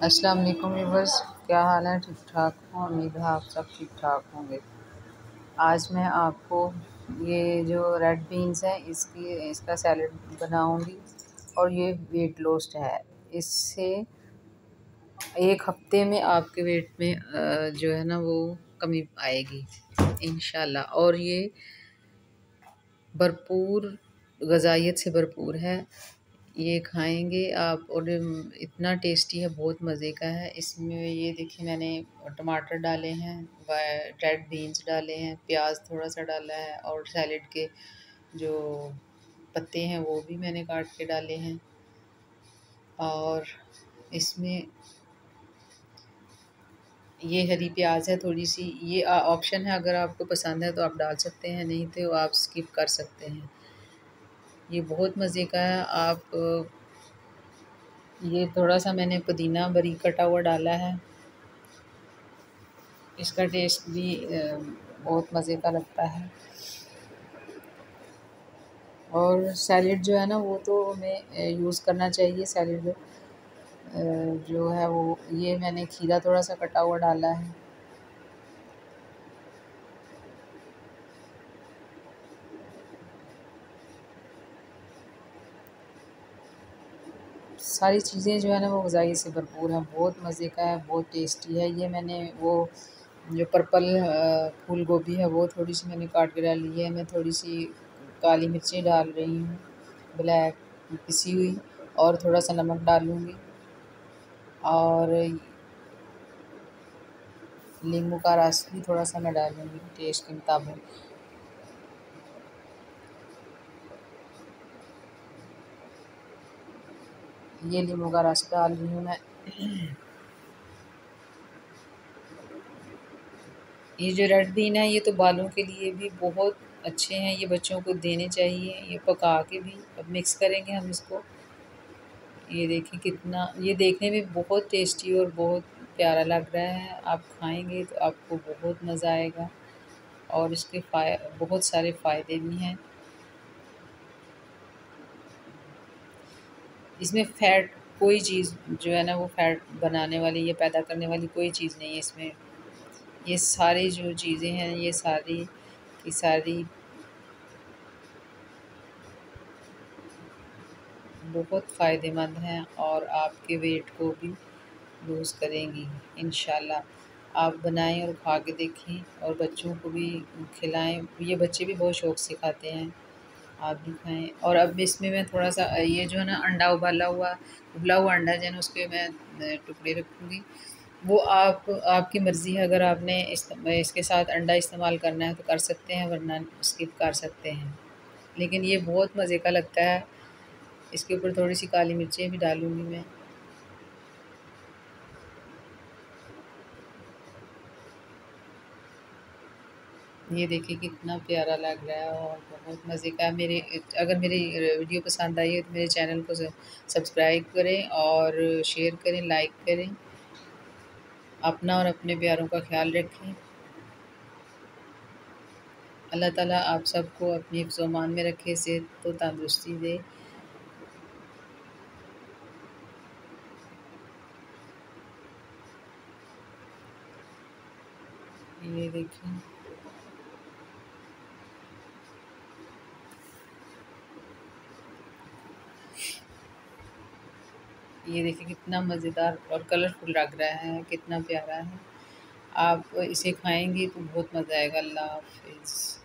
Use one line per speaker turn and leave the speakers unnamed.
अस्सलाम वालेकुम व्यूवर्स, क्या हाल है? ठीक ठाक हूँ, उम्मीद है आप सब ठीक ठाक होंगे। आज मैं आपको ये जो रेड बीन्स है, इसकी, इसका सैलड बनाऊँगी और ये वेट लॉस्ट है। इससे एक हफ़्ते में आपके वेट में जो है ना, वो कमी आएगी इन और ये भरपूर गजाइत से भरपूर है। ये खाएँगे आप और इतना टेस्टी है, बहुत मज़े का है। इसमें ये देखिए मैंने टमाटर डाले हैं रेड बीन्स डाले हैं, प्याज थोड़ा सा डाला है और सैलड के जो पत्ते हैं वो भी मैंने काट के डाले हैं। और इसमें ये हरी प्याज है थोड़ी सी ये ऑप्शन है अगर आपको पसंद है तो आप डाल सकते हैं, नहीं तो आप स्किप कर सकते हैं। ये बहुत मज़े का है। आप, ये थोड़ा सा मैंने पुदीना बरी कटा हुआ डाला है। इसका टेस्ट भी बहुत मज़े का लगता है। और सैलड जो है ना, वो तो हमें यूज़ करना चाहिए सैलेड जो है वो, ये मैंने खीरा थोड़ा सा कटा हुआ डाला है। सारी चीज़ें जो है ना वो गजाई से भरपूर हैं। बहुत मज़े का है, बहुत टेस्टी है। ये मैंने वो जो पर्पल फूल गोभी है, वो थोड़ी सी मैंने काट के डाली है। मैं थोड़ी सी काली मिर्ची डाल रही हूँ, ब्लैक पिसी हुई और थोड़ा सा नमक डालूँगी और नींबू का रस भी थोड़ा सा मैं डालूँगी टेस्ट के मुताबिक। ये नींबू का रस डाल रही हूँ। मैं ये जो रेड बीन है, ये तो बालों के लिए भी बहुत अच्छे हैं, ये बच्चों को देने चाहिए, ये पका के भी अब मिक्स करेंगे हम इसको। ये देखें कितना, ये देखने में बहुत टेस्टी और बहुत प्यारा लग रहा है। आप खाएँगे तो आपको बहुत मज़ा आएगा और इसके फ़ाय, बहुत सारे फ़ायदे भी हैं। इसमें फ़ैट कोई चीज़ जो है ना, वो फ़ैट बनाने वाली या पैदा करने वाली कोई चीज़ नहीं है इसमें। ये सारी जो चीज़ें हैं, ये सारी की सारी बहुत फ़ायदेमंद हैं और आपके वेट को भी लूज़ करेंगी इन आप बनाएँ और खा के देखें और बच्चों को भी खिलाएँ। ये बच्चे भी बहुत शौक़ से खाते हैं। आप भी खाएँ। और अब इसमें मैं थोड़ा सा ये जो है ना, अंडा उबाला हुआ, उबला हुआ अंडा जो है ना, उसके मैं टुकड़े रखूँगी। वो आप, आपकी मर्ज़ी है, अगर आपने इस, इसके साथ अंडा इस्तेमाल करना है तो कर सकते हैं, वरना स्किप कर सकते हैं। लेकिन ये बहुत मज़े का लगता है। इसके ऊपर थोड़ी सी काली मिर्चें भी डालूँगी मैं। ये देखिए कितना प्यारा लग रहा है और बहुत मज़े का मेरे, अगर मेरी वीडियो पसंद आई है तो मेरे चैनल को सब्सक्राइब करें और शेयर करें, लाइक करें। अपना और अपने प्यारों का ख्याल रखें। अल्लाह ताला आप सबको अपनी हिफ्ज़मान में रखे, सेहत तो तंदुरुस्ती दे। ये देखें ये देखिए कितना मज़ेदार और कलरफुल लग रहा है, कितना प्यारा है। आप इसे खाएँगे तो बहुत मज़ा आएगा। अल्लाह हाफिज़।